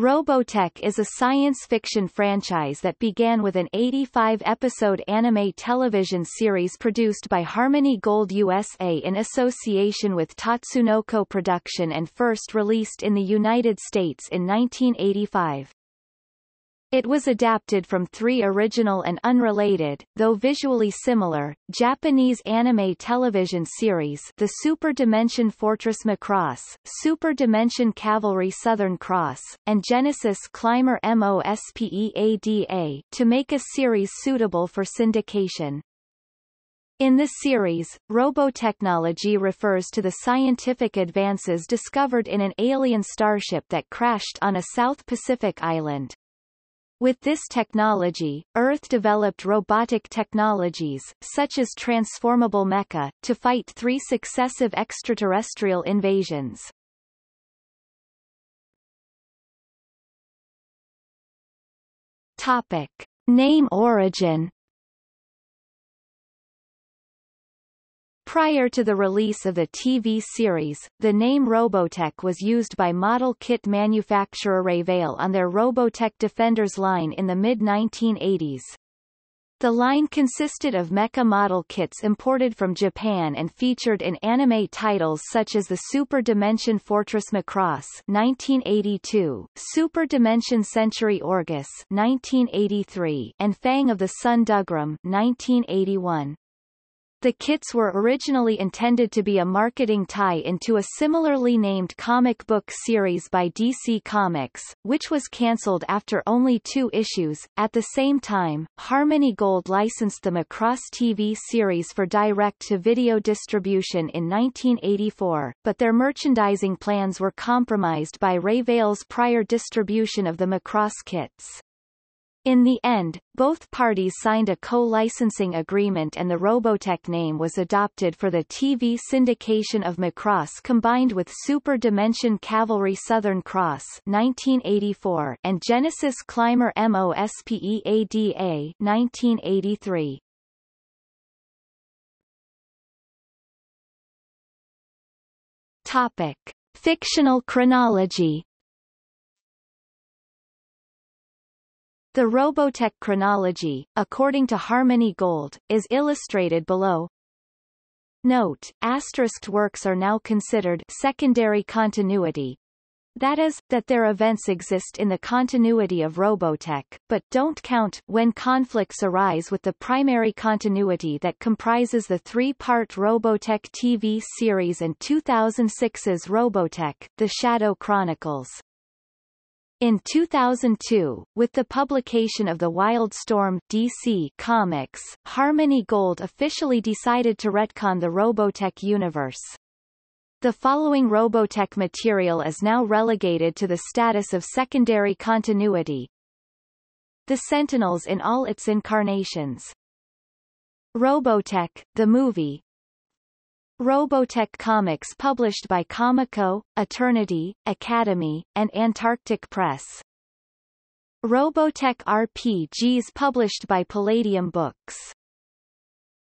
Robotech is a science fiction franchise that began with an 85-episode anime television series produced by Harmony Gold USA in association with Tatsunoko Production and first released in the United States in 1985. It was adapted from three original and unrelated, though visually similar, Japanese anime television series The Super Dimension Fortress Macross, Super Dimension Cavalry Southern Cross, and Genesis Climber MOSPEADA to make a series suitable for syndication. In this series, robotechnology refers to the scientific advances discovered in an alien starship that crashed on a South Pacific island. With this technology, Earth developed robotic technologies, such as transformable mecha, to fight three successive extraterrestrial invasions. Topic. Name origin Prior to the release of the TV series, the name Robotech was used by model kit manufacturer Revell on their Robotech Defenders line in the mid-1980s. The line consisted of mecha model kits imported from Japan and featured in anime titles such as the Super Dimension Fortress Macross 1982, Super Dimension Century Orgus 1983, and Fang of the Sun Dougram 1981. The kits were originally intended to be a marketing tie into a similarly named comic book series by DC Comics, which was cancelled after only two issues. At the same time, Harmony Gold licensed the Macross TV series for direct-to-video distribution in 1984, but their merchandising plans were compromised by Revell's prior distribution of the Macross kits. In the end, both parties signed a co-licensing agreement and the Robotech name was adopted for the TV syndication of Macross combined with Super Dimension Cavalry Southern Cross 1984 and Genesis Climber MOSPEADA 1983. Topic. Fictional chronology The Robotech chronology, according to Harmony Gold, is illustrated below. Note, asterisked works are now considered secondary continuity, that is, that their events exist in the continuity of Robotech, but don't count when conflicts arise with the primary continuity that comprises the three-part Robotech TV series and 2006's Robotech, The Shadow Chronicles. In 2002, with the publication of the Wildstorm DC comics, Harmony Gold officially decided to retcon the Robotech universe. The following Robotech material is now relegated to the status of secondary continuity. The Sentinels in all its incarnations. Robotech, the movie, Robotech comics published by Comico, Eternity, Academy, and Antarctic Press. Robotech RPGs published by Palladium Books.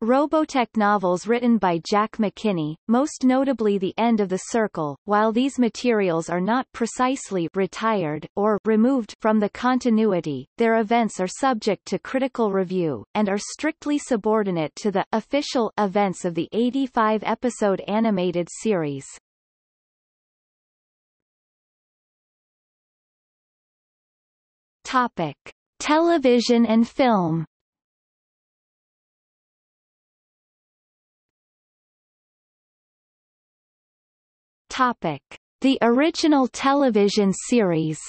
Robotech novels written by Jack McKinney, most notably The End of the Circle, while these materials are not precisely retired or removed from the continuity, their events are subject to critical review, and are strictly subordinate to the official events of the 85-episode animated series. Topic. Television and film Topic: The original television series.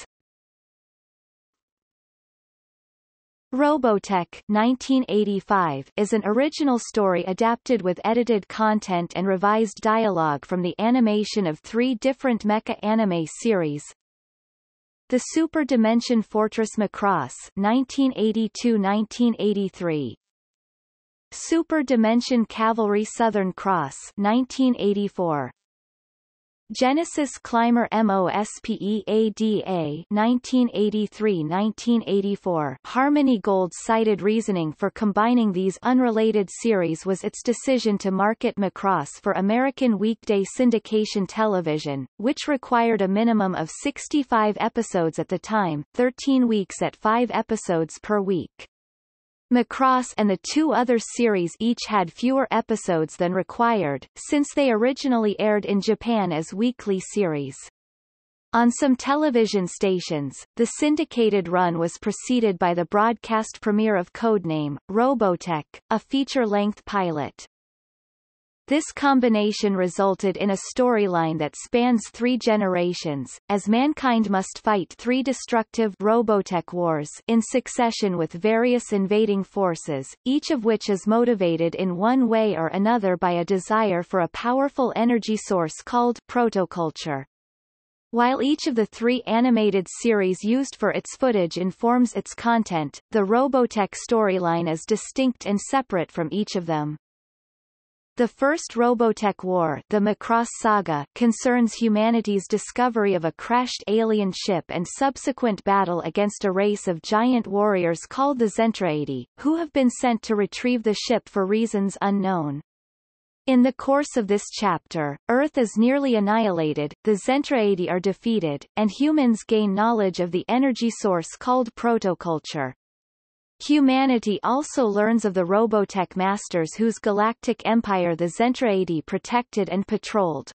Robotech 1985 is an original story adapted with edited content and revised dialogue from the animation of three different mecha anime series. The Super Dimension Fortress Macross 1982-1983 Super Dimension Cavalry Southern Cross 1984 Genesis Climber MOSPEADA 1983-1984 Harmony Gold cited reasoning for combining these unrelated series was its decision to market Macross for American weekday syndication television, which required a minimum of 65 episodes at the time, 13 weeks at 5 episodes per week. Macross and the two other series each had fewer episodes than required, since they originally aired in Japan as weekly series. On some television stations, the syndicated run was preceded by the broadcast premiere of Codename, Robotech, a feature-length pilot. This combination resulted in a storyline that spans three generations, as mankind must fight three destructive Robotech wars in succession with various invading forces, each of which is motivated in one way or another by a desire for a powerful energy source called protoculture. While each of the three animated series used for its footage informs its content, the Robotech storyline is distinct and separate from each of them. The first Robotech war the Macross Saga concerns humanity's discovery of a crashed alien ship and subsequent battle against a race of giant warriors called the Zentraedi, who have been sent to retrieve the ship for reasons unknown. In the course of this chapter, Earth is nearly annihilated, the Zentraedi are defeated, and humans gain knowledge of the energy source called protoculture. Humanity also learns of the Robotech Masters whose galactic empire the Zentraedi protected and patrolled.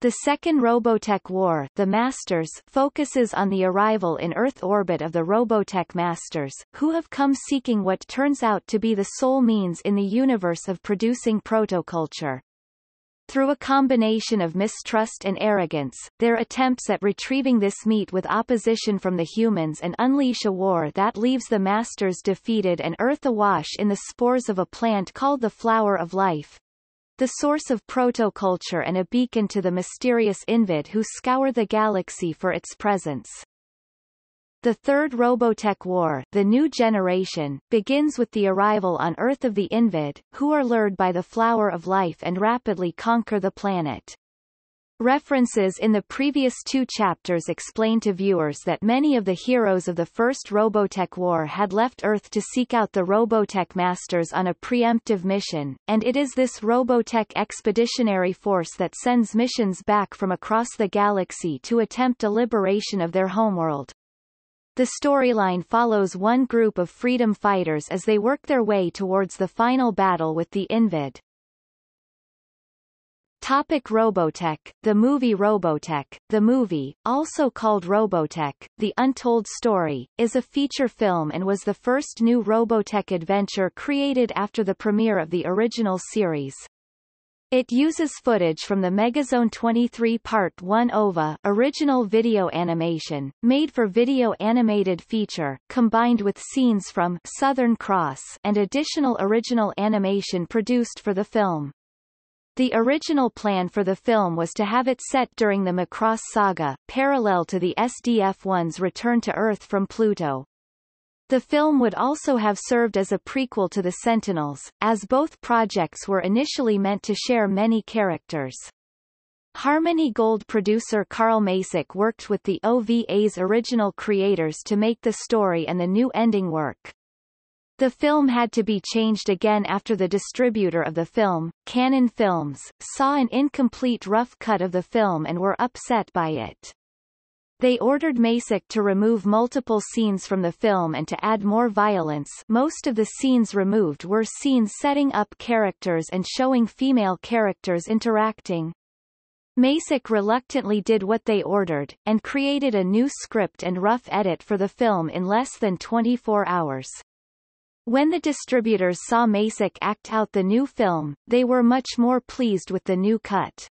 The Second Robotech War the Masters focuses on the arrival in Earth orbit of the Robotech Masters, who have come seeking what turns out to be the sole means in the universe of producing protoculture. Through a combination of mistrust and arrogance, their attempts at retrieving this meet with opposition from the humans and unleash a war that leaves the Masters defeated and Earth awash in the spores of a plant called the Flower of Life, the source of protoculture and a beacon to the mysterious Invid who scour the galaxy for its presence. The Third Robotech War the new generation, begins with the arrival on Earth of the Invid, who are lured by the Flower of Life and rapidly conquer the planet. References in the previous two chapters explain to viewers that many of the heroes of the First Robotech War had left Earth to seek out the Robotech Masters on a preemptive mission, and it is this Robotech Expeditionary Force that sends missions back from across the galaxy to attempt a liberation of their homeworld. The storyline follows one group of freedom fighters as they work their way towards the final battle with the Invid. Topic Robotech The movie Robotech, the movie, also called Robotech, The Untold Story, is a feature film and was the first new Robotech adventure created after the premiere of the original series. It uses footage from the Megazone 23 Part 1 OVA original video animation, made for video animated feature, combined with scenes from Southern Cross and additional original animation produced for the film. The original plan for the film was to have it set during the Macross saga, parallel to the SDF-1's return to Earth from Pluto. The film would also have served as a prequel to The Sentinels, as both projects were initially meant to share many characters. Harmony Gold producer Carl Macek worked with the OVA's original creators to make the story and the new ending work. The film had to be changed again after the distributor of the film, Cannon Films, saw an incomplete rough cut of the film and were upset by it. They ordered Macek to remove multiple scenes from the film and to add more violence most of the scenes removed were scenes setting up characters and showing female characters interacting. Macek reluctantly did what they ordered, and created a new script and rough edit for the film in less than 24 hours. When the distributors saw Macek act out the new film, they were much more pleased with the new cut.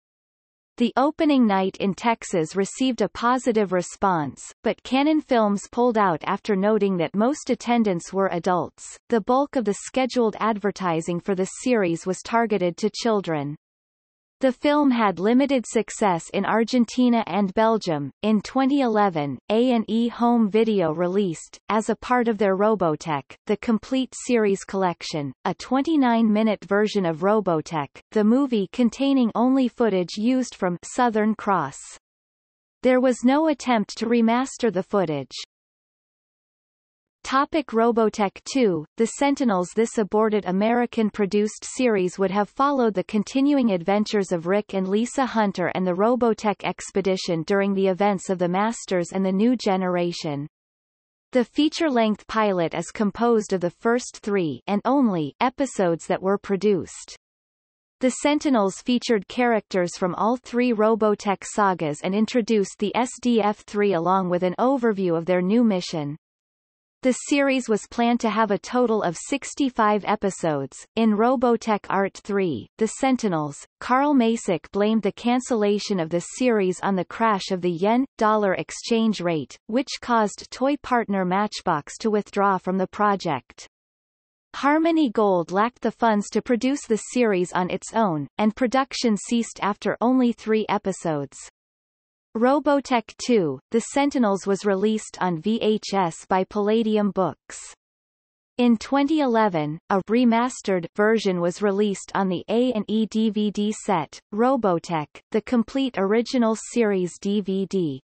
The opening night in Texas received a positive response, but Cannon Films pulled out after noting that most attendants were adults. The bulk of the scheduled advertising for the series was targeted to children. The film had limited success in Argentina and Belgium. In 2011, A&E Home Video released, as a part of their Robotech, the complete series collection, a 29-minute version of Robotech, the movie containing only footage used from Southern Cross. There was no attempt to remaster the footage. Topic Robotech 2 The Sentinels This aborted American-produced series would have followed the continuing adventures of Rick and Lisa Hunter and the Robotech expedition during the events of the Masters and the New Generation. The feature-length pilot is composed of the first three and only episodes that were produced. The Sentinels featured characters from all three Robotech sagas and introduced the SDF-3 along with an overview of their new mission. The series was planned to have a total of 65 episodes. In Robotech Art 3, The Sentinels, Carl Macek blamed the cancellation of the series on the crash of the yen-dollar exchange rate, which caused toy partner Matchbox to withdraw from the project. Harmony Gold lacked the funds to produce the series on its own, and production ceased after only three episodes. Robotech 2, The Sentinels was released on VHS by Palladium Books. In 2011, a remastered version was released on the A&E DVD set, Robotech, the complete original series DVD.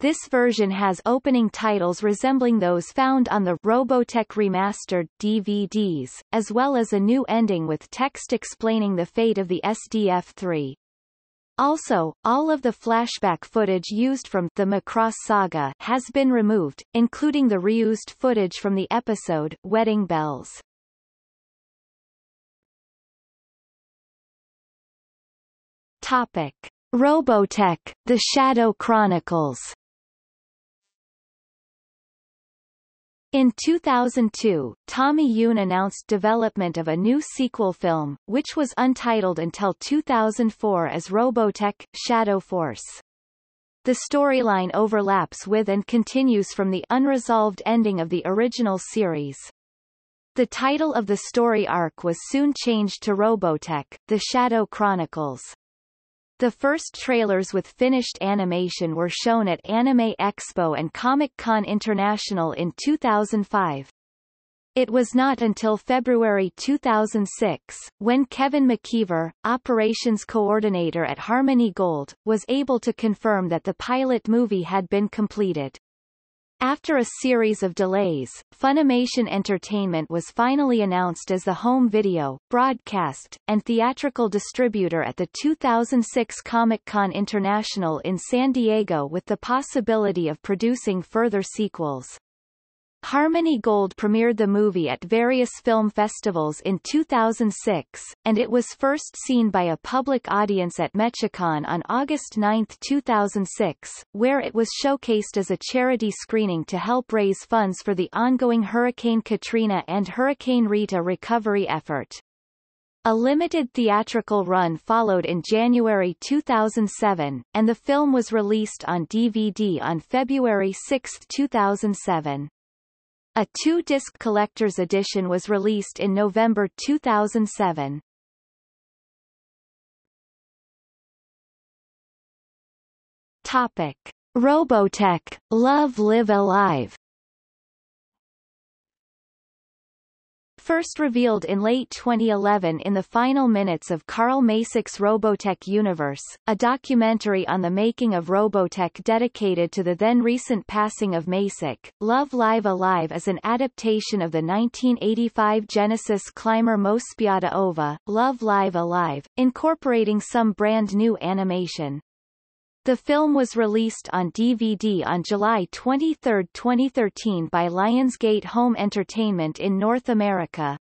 This version has opening titles resembling those found on the Robotech Remastered DVDs, as well as a new ending with text explaining the fate of the SDF-3. Also, all of the flashback footage used from the Macross Saga has been removed, including the reused footage from the episode Wedding Bells. Topic: Robotech: The Shadow Chronicles. In 2002, Tommy Yune announced development of a new sequel film, which was untitled until 2004 as Robotech – Shadow Force. The storyline overlaps with and continues from the unresolved ending of the original series. The title of the story arc was soon changed to Robotech – The Shadow Chronicles. The first trailers with finished animation were shown at Anime Expo and Comic-Con International in 2005. It was not until February 2006, when Kevin McKeever, operations coordinator at Harmony Gold, was able to confirm that the pilot movie had been completed. After a series of delays, Funimation Entertainment was finally announced as the home video, broadcast, and theatrical distributor at the 2006 Comic-Con International in San Diego with the possibility of producing further sequels. Harmony Gold premiered the movie at various film festivals in 2006, and it was first seen by a public audience at MechaCon on August 9, 2006, where it was showcased as a charity screening to help raise funds for the ongoing Hurricane Katrina and Hurricane Rita recovery effort. A limited theatrical run followed in January 2007, and the film was released on DVD on February 6, 2007. A two-disc collector's edition was released in November 2007. Topic. Robotech, Love Live Alive first revealed in late 2011 in the final minutes of Carl Macek's Robotech Universe, a documentary on the making of Robotech dedicated to the then recent passing of Macek. Love Live Alive is an adaptation of the 1985 Genesis climber MOSPEADA Ova, Love Live Alive, incorporating some brand new animation. The film was released on DVD on July 23, 2013 by Lionsgate Home Entertainment in North America.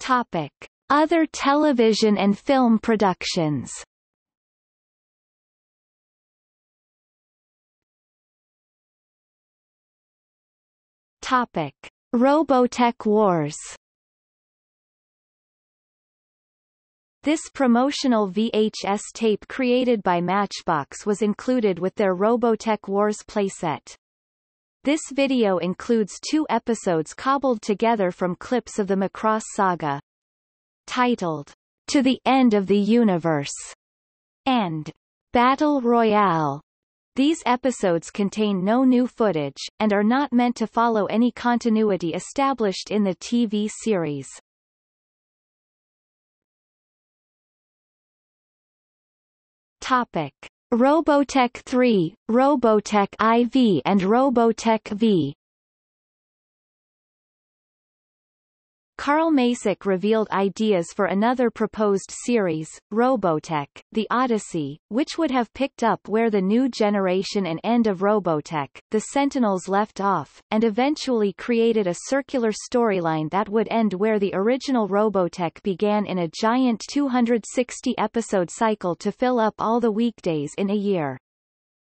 Topic. Other television and film productions Topic. Robotech Wars This promotional VHS tape created by Matchbox was included with their Robotech Wars playset. This video includes two episodes cobbled together from clips of the Macross saga. Titled, To the End of the Universe, and Battle Royale. These episodes contain no new footage, and are not meant to follow any continuity established in the TV series. Topic. Robotech 3, Robotech IV and Robotech V Carl Macek revealed ideas for another proposed series, Robotech, The Odyssey, which would have picked up where the new generation and end of Robotech, The Sentinels left off, and eventually created a circular storyline that would end where the original Robotech began in a giant 260-episode cycle to fill up all the weekdays in a year.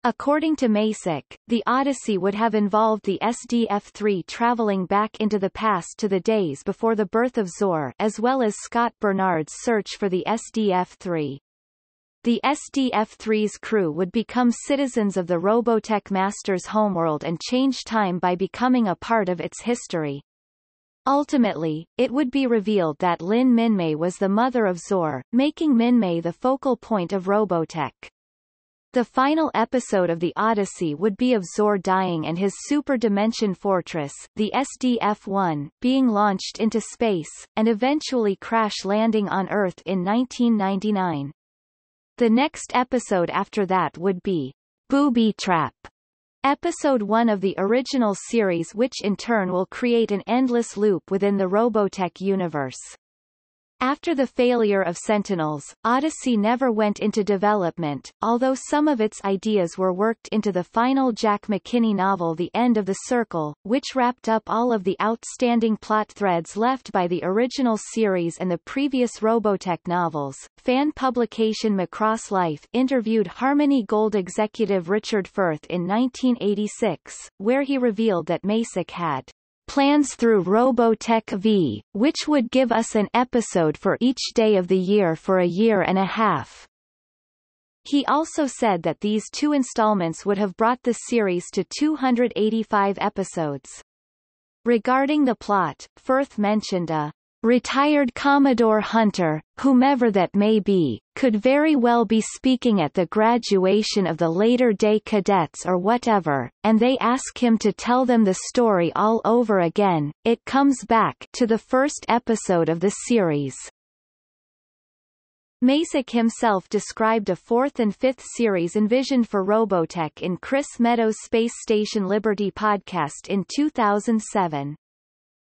According to Macek, the Odyssey would have involved the SDF-3 traveling back into the past to the days before the birth of Zor as well as Scott Bernard's search for the SDF-3. The SDF-3's crew would become citizens of the Robotech Master's homeworld and change time by becoming a part of its history. Ultimately, it would be revealed that Lin Minmay was the mother of Zor, making Minmay the focal point of Robotech. The final episode of the Odyssey would be of Zor dying and his super dimension fortress, the SDF-1, being launched into space, and eventually crash landing on Earth in 1999. The next episode after that would be Booby Trap, episode 1 of the original series which in turn will create an endless loop within the Robotech universe. After the failure of Sentinels, Odyssey never went into development, although some of its ideas were worked into the final Jack McKinney novel The End of the Circle, which wrapped up all of the outstanding plot threads left by the original series and the previous Robotech novels. Fan publication Macross Life interviewed Harmony Gold executive Richard Firth in 1986, where he revealed that Macek had plans through Robotech V, which would give us an episode for each day of the year for a year and a half. He also said that these two installments would have brought the series to 285 episodes. Regarding the plot, Firth mentioned a Retired Commodore Hunter, whomever that may be, could very well be speaking at the graduation of the later-day cadets or whatever, and they ask him to tell them the story all over again. It comes back to the first episode of the series. Macek himself described a fourth and fifth series envisioned for Robotech in Chris Meadows' Space Station Liberty podcast in 2007.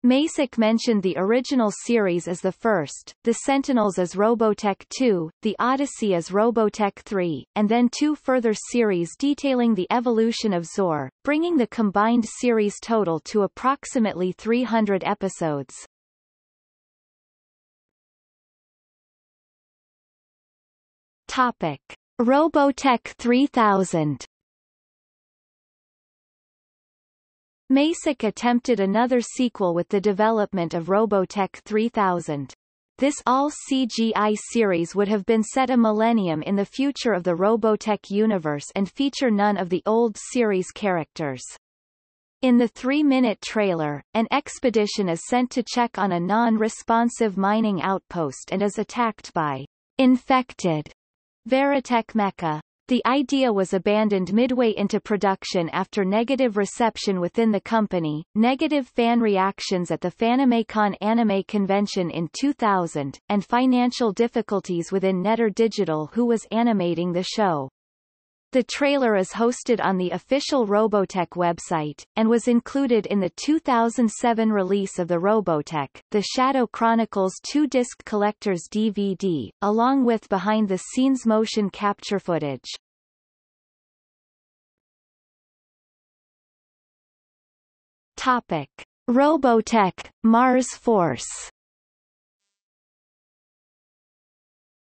Macek mentioned the original series as the first, the Sentinels as Robotech 2, the Odyssey as Robotech 3, and then two further series detailing the evolution of Zor, bringing the combined series total to approximately 300 episodes. Topic. Robotech 3000 Macek attempted another sequel with the development of Robotech 3000. This all-CGI series would have been set a millennium in the future of the Robotech universe and feature none of the old series characters. In the three-minute trailer, an expedition is sent to check on a non-responsive mining outpost and is attacked by infected Veritech mecha. The idea was abandoned midway into production after negative reception within the company, negative fan reactions at the Fanimecon Anime Convention in 2000, and financial difficulties within Netter Digital who was animating the show. The trailer is hosted on the official Robotech website, and was included in the 2007 release of the Robotech, The Shadow Chronicles 2-disc collector's DVD, along with behind-the-scenes motion capture footage. Topic. Robotech, Mars Force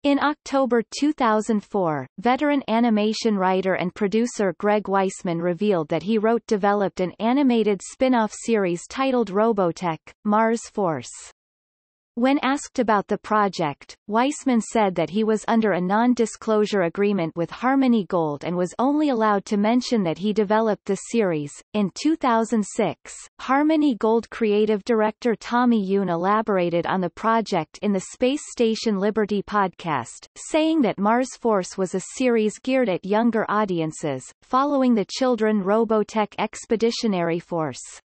In October 2004, veteran animation writer and producer Greg Weisman revealed that he wrote developed an animated spin-off series titled Robotech, Mars Force. When asked about the project, Weisman said that he was under a non-disclosure agreement with Harmony Gold and was only allowed to mention that he developed the series. In 2006, Harmony Gold creative director Tommy Yune elaborated on the project in the Space Station Liberty podcast, saying that Mars Force was a series geared at younger audiences, following the children Robotech Expeditionary Force.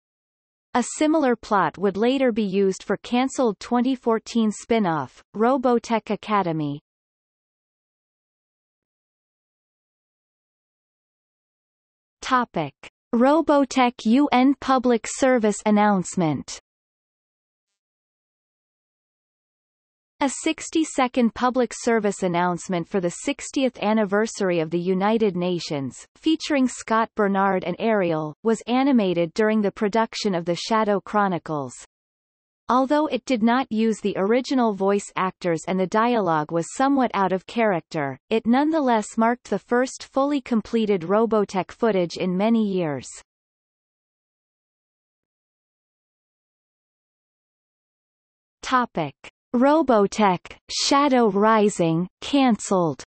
A similar plot would later be used for cancelled 2014 spin-off, Robotech Academy. Topic. Robotech UN Public Service Announcement A 60-second public service announcement for the 60th anniversary of the United Nations, featuring Scott Bernard and Ariel, was animated during the production of The Shadow Chronicles. Although it did not use the original voice actors and the dialogue was somewhat out of character, it nonetheless marked the first fully completed Robotech footage in many years. Topic. Robotech, Shadow Rising, cancelled.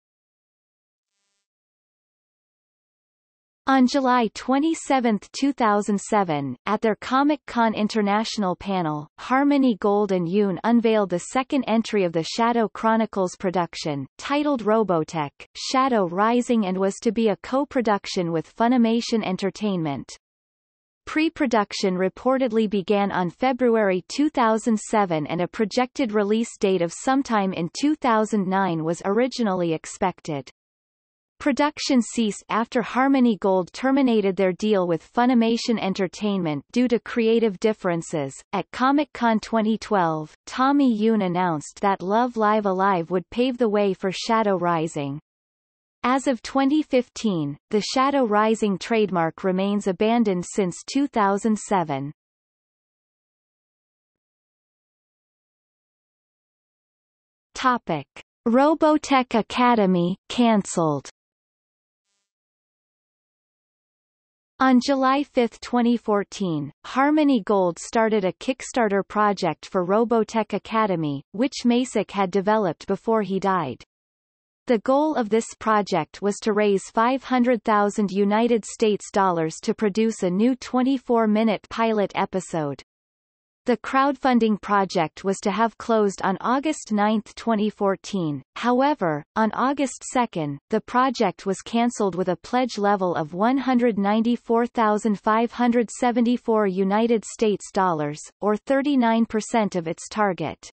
On July 27, 2007, at their Comic-Con International panel, Harmony Gold and Yune unveiled the second entry of the Shadow Chronicles production, titled Robotech, Shadow Rising and was to be a co-production with Funimation Entertainment. Pre-production reportedly began on February 2007 and a projected release date of sometime in 2009 was originally expected. Production ceased after Harmony Gold terminated their deal with Funimation Entertainment due to creative differences. At Comic-Con 2012, Tommy Yune announced that Love Live Alive would pave the way for Shadow Rising. As of 2015, the Shadow Rising trademark remains abandoned since 2007. Topic. Robotech Academy, cancelled On July 5, 2014, Harmony Gold started a Kickstarter project for Robotech Academy, which Macek had developed before he died. The goal of this project was to raise 500,000 United States dollars to produce a new 24-minute pilot episode. The crowdfunding project was to have closed on August 9, 2014. However, on August 2, the project was cancelled with a pledge level of 194,574 United States dollars, or 39% of its target.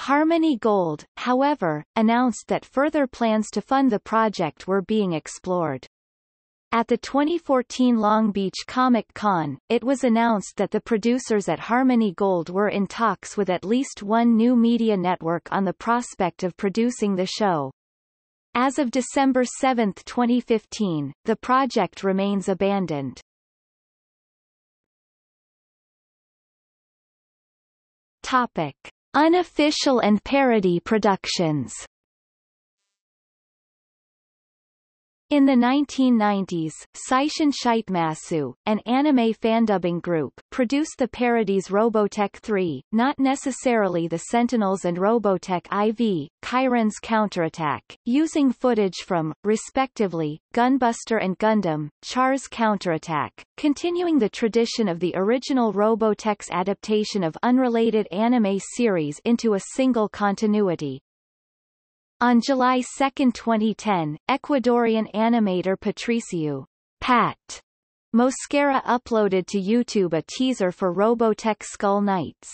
Harmony Gold, however, announced that further plans to fund the project were being explored. At the 2014 Long Beach Comic Con, it was announced that the producers at Harmony Gold were in talks with at least one new media network on the prospect of producing the show. As of December 7, 2015, the project remains abandoned. Topic. Unofficial and parody productions In the 1990s, Seishun Shitemasu, an anime fandubbing group, produced the parodies Robotech 3, not necessarily the Sentinels and Robotech IV, Chiron's Counterattack, using footage from, respectively, Gunbuster and Gundam, Char's Counterattack, continuing the tradition of the original Robotech's adaptation of unrelated anime series into a single continuity. On July 2, 2010, Ecuadorian animator Patricio Pat Mosquera uploaded to YouTube a teaser for Robotech Skull Knights.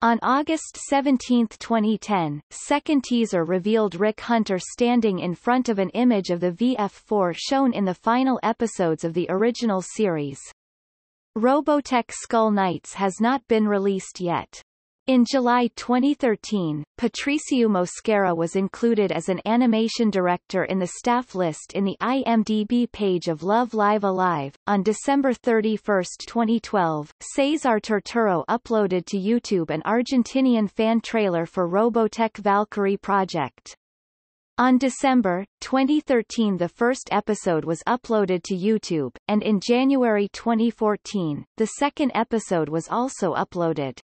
On August 17, 2010, second teaser revealed Rick Hunter standing in front of an image of the VF4 shown in the final episodes of the original series. Robotech Skull Knights has not been released yet. In July 2013, Patricio Mosquera was included as an animation director in the staff list in the IMDb page of Love Live Alive. On December 31, 2012, Cesar Torturo uploaded to YouTube an Argentinian fan trailer for Robotech Valkyrie project. On December 2013 the first episode was uploaded to YouTube, and in January 2014, the second episode was also uploaded.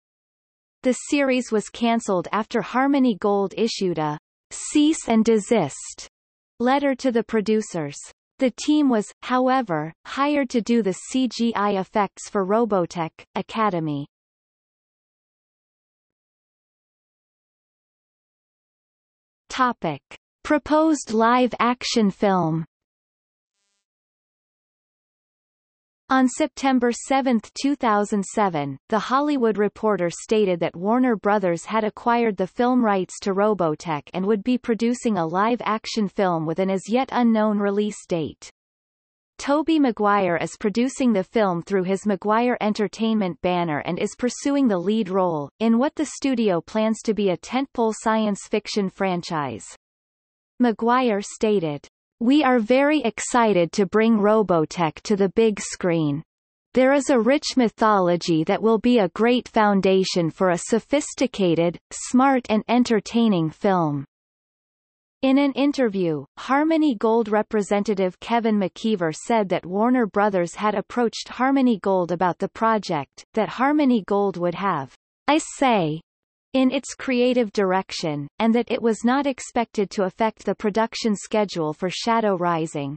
The series was cancelled after Harmony Gold issued a cease and desist letter to the producers. The team was, however, hired to do the CGI effects for Robotech, Academy. Topic. Proposed live-action film On September 7, 2007, The Hollywood Reporter stated that Warner Brothers had acquired the film rights to Robotech and would be producing a live-action film with an as-yet unknown release date. Tobey Maguire is producing the film through his Maguire Entertainment banner and is pursuing the lead role, in what the studio plans to be a tentpole science fiction franchise. Maguire stated, we are very excited to bring Robotech to the big screen. There is a rich mythology that will be a great foundation for a sophisticated, smart and entertaining film. In an interview, Harmony Gold representative Kevin McKeever said that Warner Brothers had approached Harmony Gold about the project, that Harmony Gold would have, I say, in its creative direction, and that it was not expected to affect the production schedule for Shadow Rising.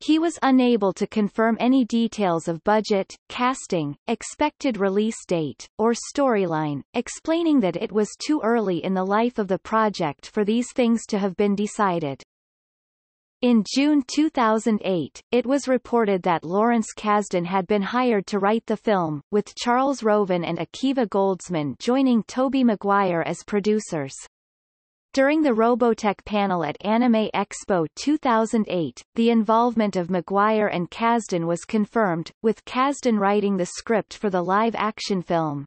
He was unable to confirm any details of budget, casting, expected release date, or storyline, explaining that it was too early in the life of the project for these things to have been decided. In June 2008, it was reported that Lawrence Kasdan had been hired to write the film, with Charles Roven and Akiva Goldsman joining Tobey Maguire as producers. During the Robotech panel at Anime Expo 2008, the involvement of Maguire and Kasdan was confirmed, with Kasdan writing the script for the live-action film.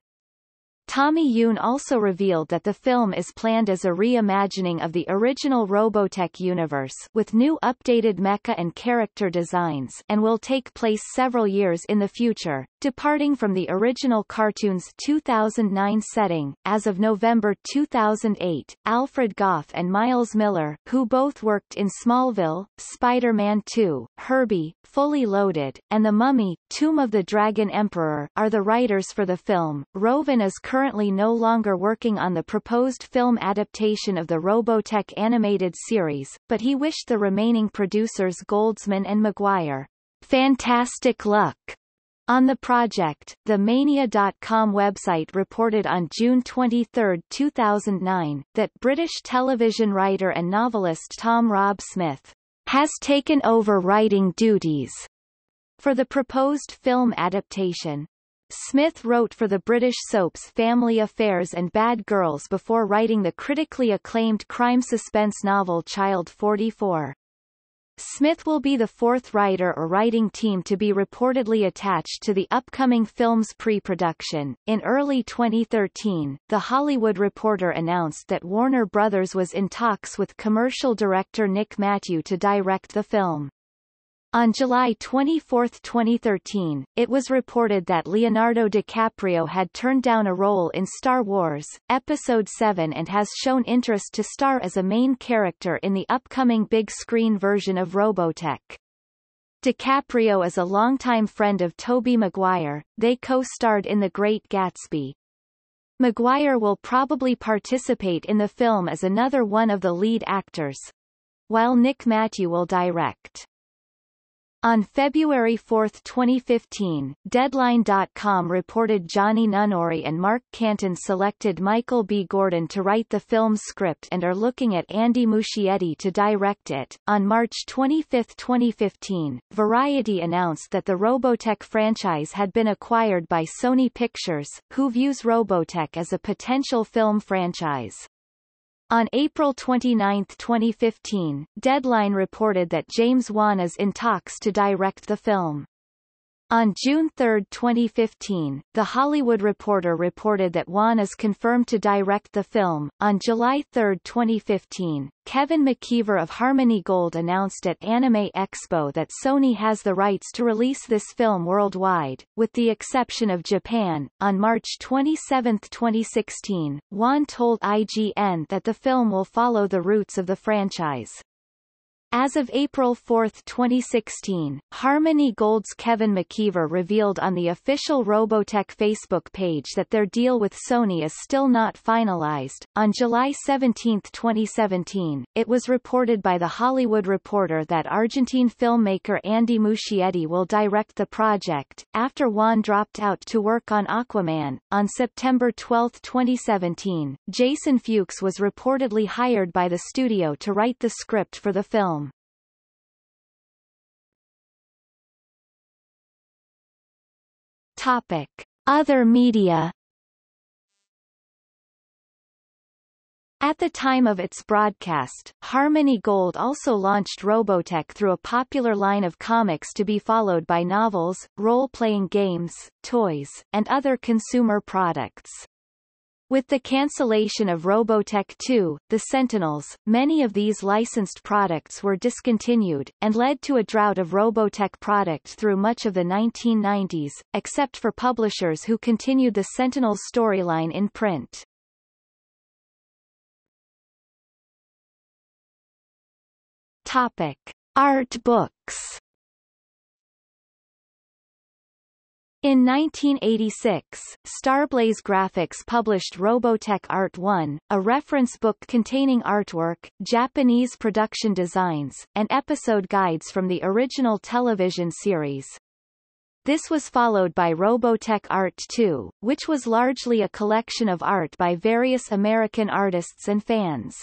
Tommy Yune also revealed that the film is planned as a reimagining of the original Robotech universe with new updated mecha and character designs and will take place several years in the future, departing from the original cartoon's 2009 setting. As of November 2008, Alfred Gough and Miles Millar, who both worked in Smallville, Spider-Man 2, Herbie, Fully Loaded, and The Mummy, Tomb of the Dragon Emperor, are the writers for the film. Roven is currently currently no longer working on the proposed film adaptation of the Robotech animated series, but he wished the remaining producers Goldsman and Maguire, fantastic luck on the project, the Mania.com website reported on June 23, 2009, that British television writer and novelist Tom Rob Smith has taken over writing duties for the proposed film adaptation. Smith wrote for the British soaps Family Affairs and Bad Girls before writing the critically acclaimed crime suspense novel Child 44. Smith will be the fourth writer or writing team to be reportedly attached to the upcoming film's pre-production. In early 2013, The Hollywood Reporter announced that Warner Brothers was in talks with commercial director Nick Matthew to direct the film. On July 24, 2013, it was reported that Leonardo DiCaprio had turned down a role in Star Wars, Episode 7 and has shown interest to star as a main character in the upcoming big-screen version of Robotech. DiCaprio is a longtime friend of Tobey Maguire, they co-starred in The Great Gatsby. Maguire will probably participate in the film as another one of the lead actors. While Nick Matthew will direct. On February 4, 2015, Deadline.com reported Johnny Nunori and Mark Canton selected Michael B. Gordon to write the film's script and are looking at Andy Muschietti to direct it. On March 25, 2015, Variety announced that the Robotech franchise had been acquired by Sony Pictures, who views Robotech as a potential film franchise. On April 29, 2015, Deadline reported that James Wan is in talks to direct the film. On June 3, 2015, The Hollywood Reporter reported that Wan is confirmed to direct the film. On July 3, 2015, Kevin McKeever of Harmony Gold announced at Anime Expo that Sony has the rights to release this film worldwide, with the exception of Japan. On March 27, 2016, Wan told IGN that the film will follow the roots of the franchise. As of April 4, 2016, Harmony Gold's Kevin McKeever revealed on the official Robotech Facebook page that their deal with Sony is still not finalized. On July 17, 2017, it was reported by The Hollywood Reporter that Argentine filmmaker Andy Muschietti will direct the project, after Wan dropped out to work on Aquaman. On September 12, 2017, Jason Fuchs was reportedly hired by the studio to write the script for the film. Topic. Other media At the time of its broadcast, Harmony Gold also launched Robotech through a popular line of comics to be followed by novels, role-playing games, toys, and other consumer products. With the cancellation of Robotech 2, The Sentinels, many of these licensed products were discontinued, and led to a drought of Robotech product through much of the 1990s, except for publishers who continued the Sentinels storyline in print. Topic. Art books In 1986, Starblaze Graphics published Robotech Art 1, a reference book containing artwork, Japanese production designs, and episode guides from the original television series. This was followed by Robotech Art 2, which was largely a collection of art by various American artists and fans.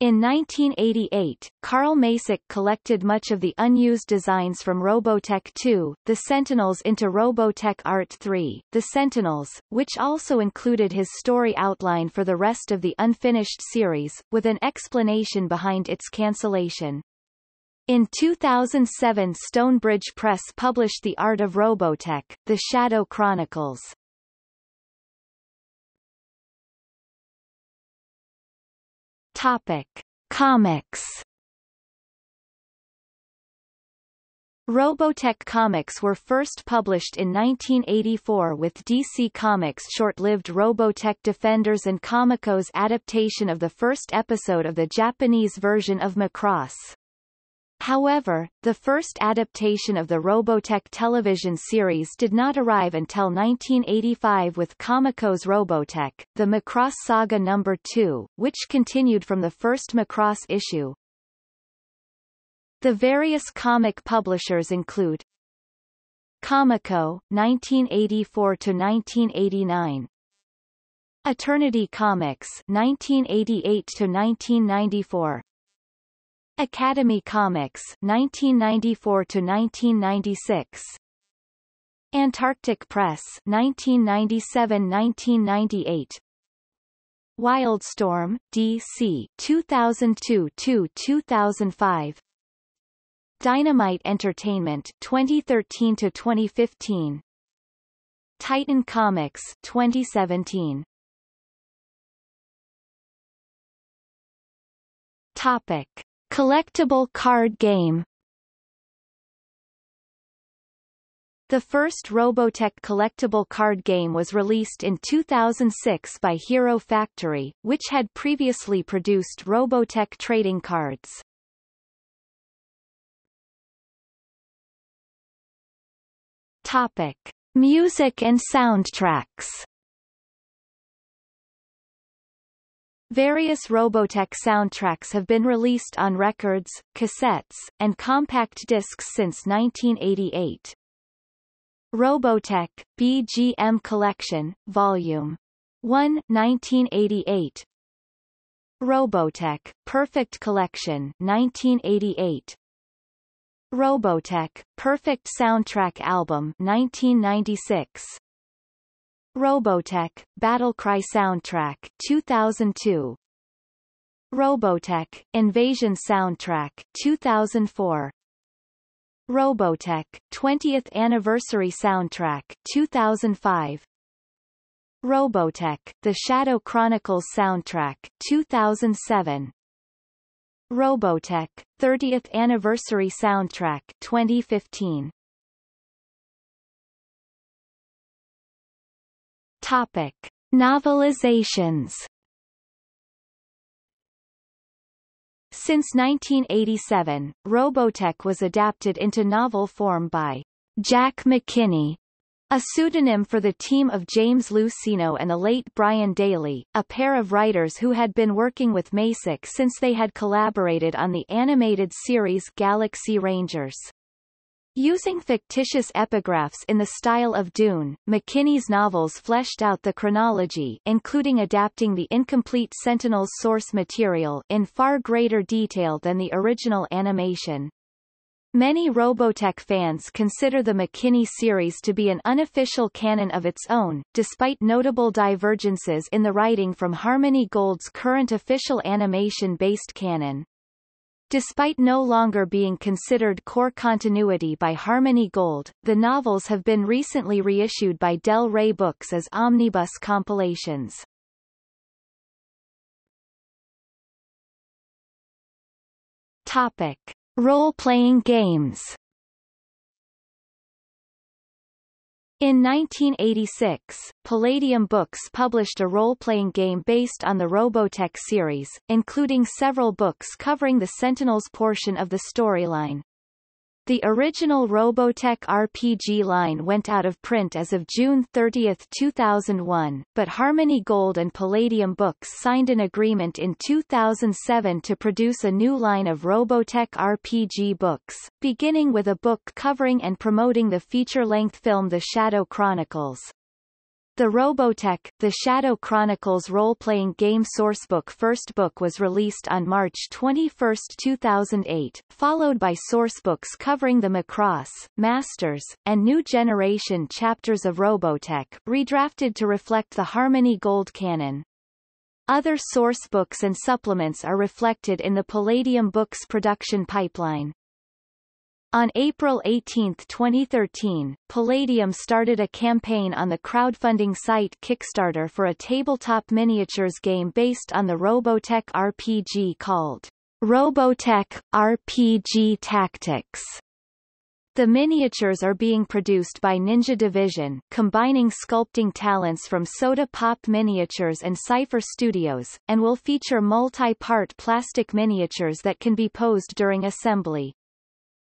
In 1988, Carl Macek collected much of the unused designs from Robotech 2, The Sentinels into Robotech Art 3, The Sentinels, which also included his story outline for the rest of the unfinished series, with an explanation behind its cancellation. In 2007 Stonebridge Press published The Art of Robotech, The Shadow Chronicles. Topic: Comics. Robotech comics were first published in 1984 with DC Comics' short-lived Robotech Defenders and Comico's adaptation of the first episode of the Japanese version of Macross. However, the first adaptation of the Robotech television series did not arrive until 1985 with Comico's Robotech, the Macross Saga No. 2, which continued from the first Macross issue. The various comic publishers include Comico, 1984-1989 Eternity Comics 1988 to 1994 Academy Comics 1994 to 1996 Antarctic Press 1997-1998 Wildstorm DC 2002-2005 Dynamite Entertainment 2013 to 2015 Titan Comics 2017 Topic Collectible card game The first Robotech collectible card game was released in 2006 by Hero Factory, which had previously produced Robotech trading cards. Topic. Music and soundtracks Various Robotech soundtracks have been released on records, cassettes, and compact discs since 1988. Robotech, BGM Collection, Volume 1 1988 Robotech, Perfect Collection 1988 Robotech, Perfect Soundtrack Album 1996 Robotech, Battlecry Soundtrack 2002 Robotech, Invasion Soundtrack 2004 Robotech, 20th Anniversary Soundtrack 2005 Robotech, The Shadow Chronicles Soundtrack 2007 Robotech, 30th Anniversary Soundtrack 2015 Topic: Novelizations. Since 1987, Robotech was adapted into novel form by Jack McKinney, a pseudonym for the team of James Luceno and the late Brian Daley, a pair of writers who had been working with Macek since they had collaborated on the animated series Galaxy Rangers. Using fictitious epigraphs in the style of Dune, McKinney's novels fleshed out the chronology including adapting the incomplete Sentinel's source material in far greater detail than the original animation. Many Robotech fans consider the McKinney series to be an unofficial canon of its own, despite notable divergences in the writing from Harmony Gold's current official animation-based canon. Despite no longer being considered core continuity by Harmony Gold, the novels have been recently reissued by Del Rey Books as omnibus compilations. Topic. Role-playing games In 1986, Palladium Books published a role-playing game based on the Robotech series, including several books covering the Sentinels portion of the storyline. The original Robotech RPG line went out of print as of June 30, 2001, but Harmony Gold and Palladium Books signed an agreement in 2007 to produce a new line of Robotech RPG books, beginning with a book covering and promoting the feature-length film The Shadow Chronicles. The Robotech, The Shadow Chronicles role-playing game sourcebook first book was released on March 21, 2008, followed by sourcebooks covering the Macross, Masters, and New Generation chapters of Robotech, redrafted to reflect the Harmony Gold canon. Other sourcebooks and supplements are reflected in the Palladium Books production pipeline. On April 18, 2013, Palladium started a campaign on the crowdfunding site Kickstarter for a tabletop miniatures game based on the Robotech RPG called Robotech RPG Tactics. The miniatures are being produced by Ninja Division, combining sculpting talents from Soda Pop Miniatures and Cipher Studios, and will feature multi-part plastic miniatures that can be posed during assembly.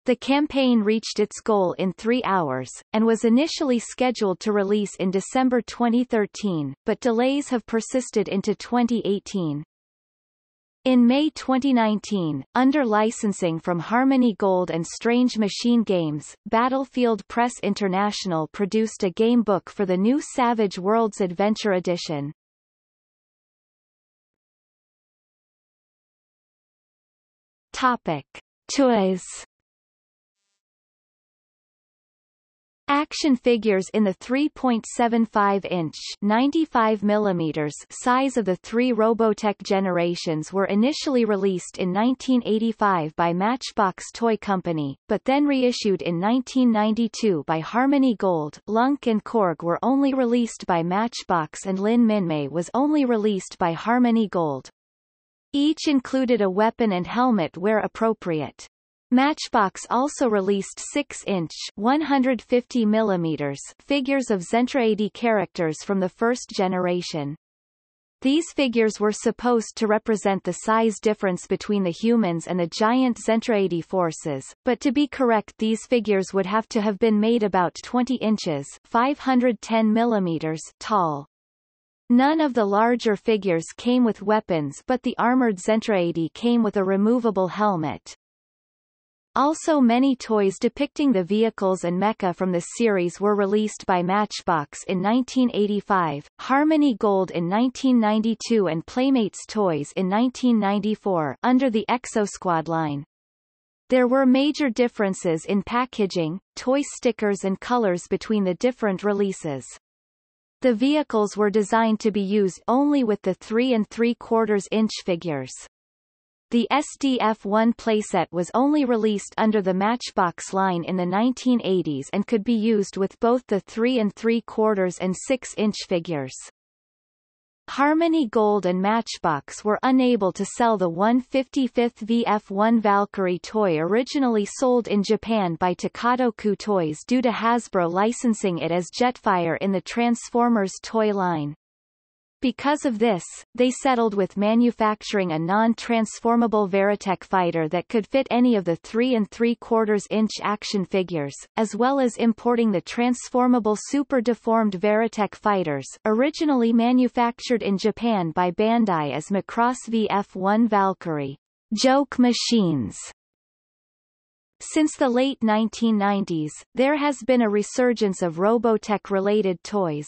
The campaign reached its goal in three hours, and was initially scheduled to release in December 2013, but delays have persisted into 2018. In May 2019, under licensing from Harmony Gold and Strange Machine Games, Battlefield Press International produced a game book for the new Savage Worlds Adventure Edition. Topic. Toys Action figures in the 3.75-inch 95 mm size of the three Robotech generations were initially released in 1985 by Matchbox Toy Company, but then reissued in 1992 by Harmony Gold. Lunk and Korg were only released by Matchbox and Lin Minmay was only released by Harmony Gold. Each included a weapon and helmet where appropriate. Matchbox also released 6-inch (150 mm) figures of Zentraedi characters from the first generation. These figures were supposed to represent the size difference between the humans and the giant Zentraedi forces, but to be correct these figures would have to have been made about 20 inches 510 mm tall. None of the larger figures came with weapons but the armored Zentraedi came with a removable helmet. Also many toys depicting the vehicles and mecha from the series were released by Matchbox in 1985, Harmony Gold in 1992 and Playmates Toys in 1994 under the Exosquad line. There were major differences in packaging, toy stickers and colors between the different releases. The vehicles were designed to be used only with the 3 and 3 quarters inch figures. The SDF-1 playset was only released under the Matchbox line in the 1980s and could be used with both the 3 and 3 quarters and 6-inch figures. Harmony Gold and Matchbox were unable to sell the 155th VF-1 Valkyrie toy originally sold in Japan by Takatoku Toys due to Hasbro licensing it as Jetfire in the Transformers toy line. Because of this, they settled with manufacturing a non-transformable Veritech fighter that could fit any of the 3 and 3 quarters inch action figures, as well as importing the transformable super-deformed Veritech fighters originally manufactured in Japan by Bandai as Macross VF-1 Valkyrie joke machines. Since the late 1990s, there has been a resurgence of Robotech-related toys.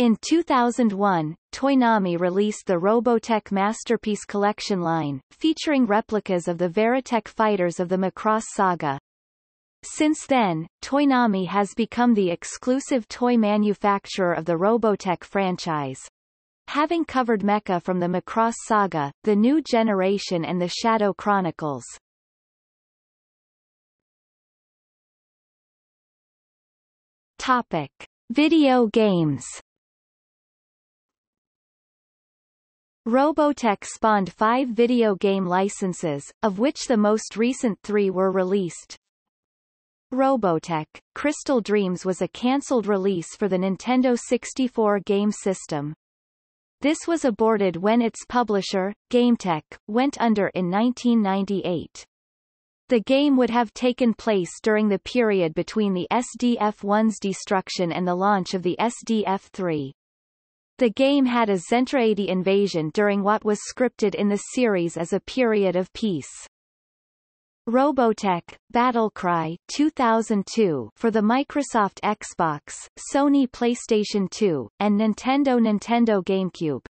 In 2001, Toynami released the Robotech Masterpiece Collection line, featuring replicas of the Veritech fighters of the Macross saga. Since then, Toynami has become the exclusive toy manufacturer of the Robotech franchise. Having covered Mecha from the Macross saga, the New Generation and the Shadow Chronicles. Topic. Video games Robotech spawned five video game licenses, of which the most recent three were released. Robotech, Crystal Dreams was a cancelled release for the Nintendo 64 game system. This was aborted when its publisher, GameTek, went under in 1998. The game would have taken place during the period between the SDF-1's destruction and the launch of the SDF-3. The game had a Zentraedi invasion during what was scripted in the series as a period of peace. Robotech, Battlecry 2002 for the Microsoft Xbox, Sony PlayStation 2, and Nintendo Nintendo GameCube.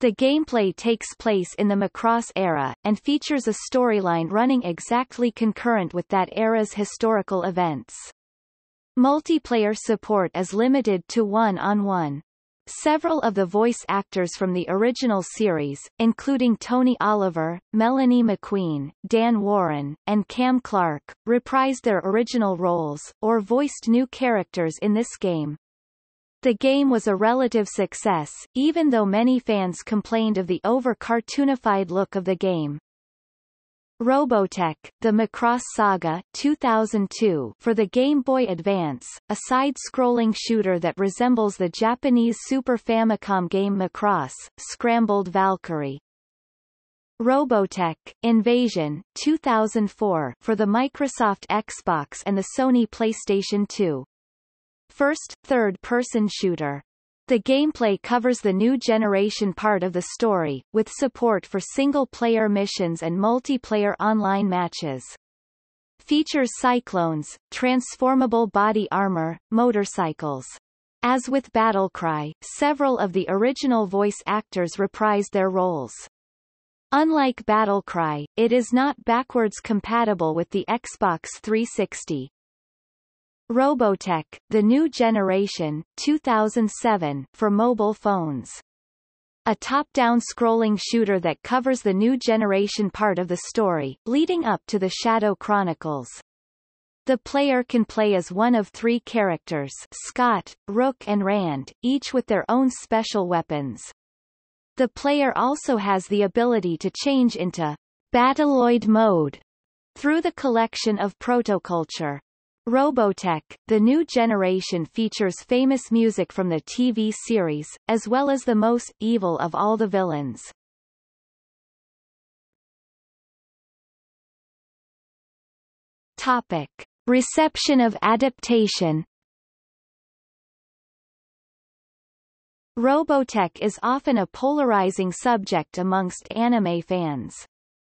The gameplay takes place in the Macross era, and features a storyline running exactly concurrent with that era's historical events. Multiplayer support is limited to one-on-one. -on -one. Several of the voice actors from the original series, including Tony Oliver, Melanie MacQueen, Dan Woren, and Cam Clarke, reprised their original roles, or voiced new characters in this game. The game was a relative success, even though many fans complained of the over-cartoonified look of the game. Robotech, The Macross Saga 2002 for the Game Boy Advance, a side-scrolling shooter that resembles the Japanese Super Famicom game Macross, Scrambled Valkyrie. Robotech, Invasion 2004 for the Microsoft Xbox and the Sony PlayStation 2. First, third-person shooter. The gameplay covers the new generation part of the story, with support for single-player missions and multiplayer online matches. Features cyclones, transformable body armor, motorcycles. As with Battlecry, several of the original voice actors reprised their roles. Unlike Battlecry, it is not backwards compatible with the Xbox 360. Robotech, The New Generation 2007 for mobile phones. A top-down scrolling shooter that covers the new generation part of the story, leading up to the Shadow Chronicles. The player can play as one of three characters Scott, Rook and Rand, each with their own special weapons. The player also has the ability to change into Battloid mode through the collection of protoculture. Robotech, the new generation features famous music from the TV series, as well as the most evil of all the villains. Topic. Reception of adaptation Robotech is often a polarizing subject amongst anime fans.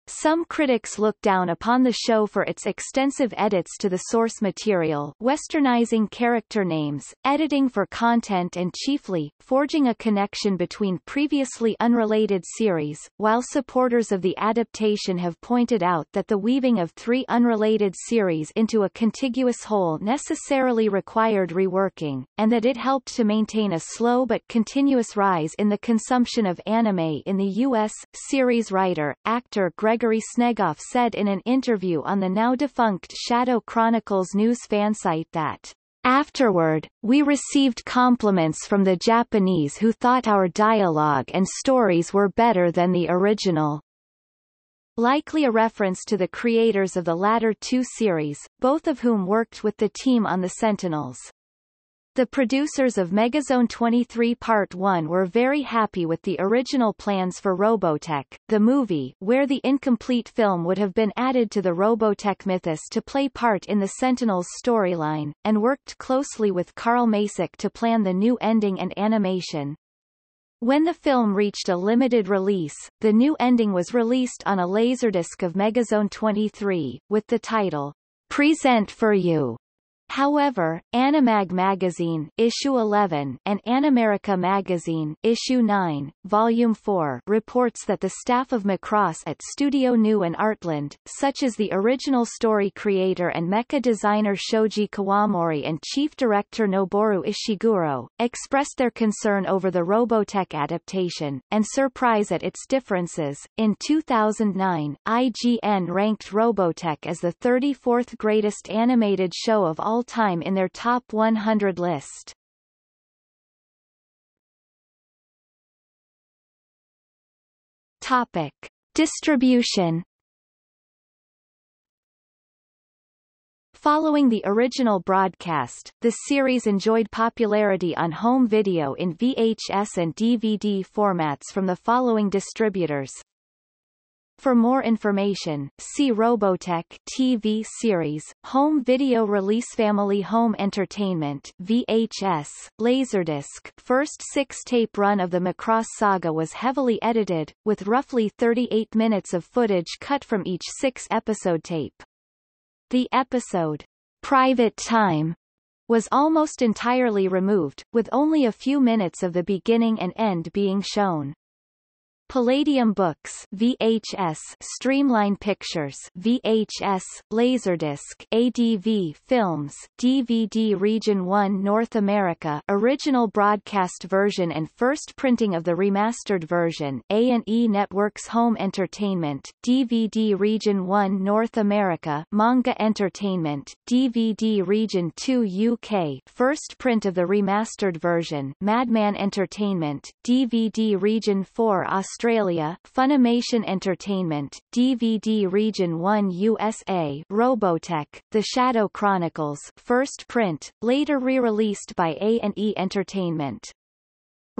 Some critics look down upon the show for its extensive edits to the source material westernizing character names, editing for content and chiefly, forging a connection between previously unrelated series, while supporters of the adaptation have pointed out that the weaving of three unrelated series into a contiguous whole necessarily required reworking, and that it helped to maintain a slow but continuous rise in the consumption of anime in the U.S. Series writer, actor Greg Gregory Snegoff said in an interview on the now-defunct Shadow Chronicles news fansite that Afterward, we received compliments from the Japanese who thought our dialogue and stories were better than the original. Likely a reference to the creators of the latter two series, both of whom worked with the team on the Sentinels. The producers of Megazone 23 Part 1 were very happy with the original plans for Robotech, the movie, where the incomplete film would have been added to the Robotech mythos to play part in the Sentinels storyline, and worked closely with Carl Macek to plan the new ending and animation. When the film reached a limited release, the new ending was released on a laserdisc of Megazone 23, with the title, Present for You. However, Animag magazine issue 11 and Animerica magazine issue 9, volume 4 reports that the staff of Macross at Studio Nue and Artland, such as the original story creator and mecha designer Shoji Kawamori and chief director Noboru Ishiguro, expressed their concern over the Robotech adaptation, and surprise at its differences. In 2009, IGN ranked Robotech as the 34th greatest animated show of all all-time in their top 100 list. Topic. Distribution Following the original broadcast, the series enjoyed popularity on home video in VHS and DVD formats from the following distributors for more information, see Robotech TV series, Home Video Release Family Home Entertainment VHS, Laserdisc First six-tape run of the Macross saga was heavily edited, with roughly 38 minutes of footage cut from each six-episode tape. The episode, Private Time, was almost entirely removed, with only a few minutes of the beginning and end being shown. Palladium Books VHS Streamline Pictures VHS Laserdisc ADV Films DVD Region 1 North America original broadcast version and first printing of the remastered version A&E Networks Home Entertainment DVD Region 1 North America Manga Entertainment DVD Region 2 UK first print of the remastered version Madman Entertainment DVD Region 4 Australia Australia Funimation Entertainment, DVD Region 1 USA Robotech, The Shadow Chronicles first print, later re-released by A&E Entertainment.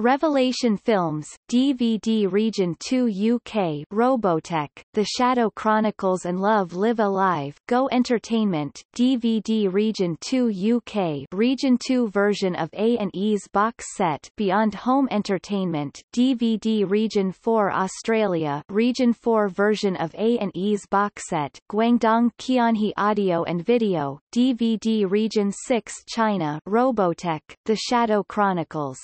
Revelation Films, DVD Region 2 UK Robotech, The Shadow Chronicles and Love Live Alive Go Entertainment, DVD Region 2 UK Region 2 version of A&E's box set Beyond Home Entertainment, DVD Region 4 Australia Region 4 version of A&E's box set Guangdong Qianhe Audio and Video, DVD Region 6 China Robotech, The Shadow Chronicles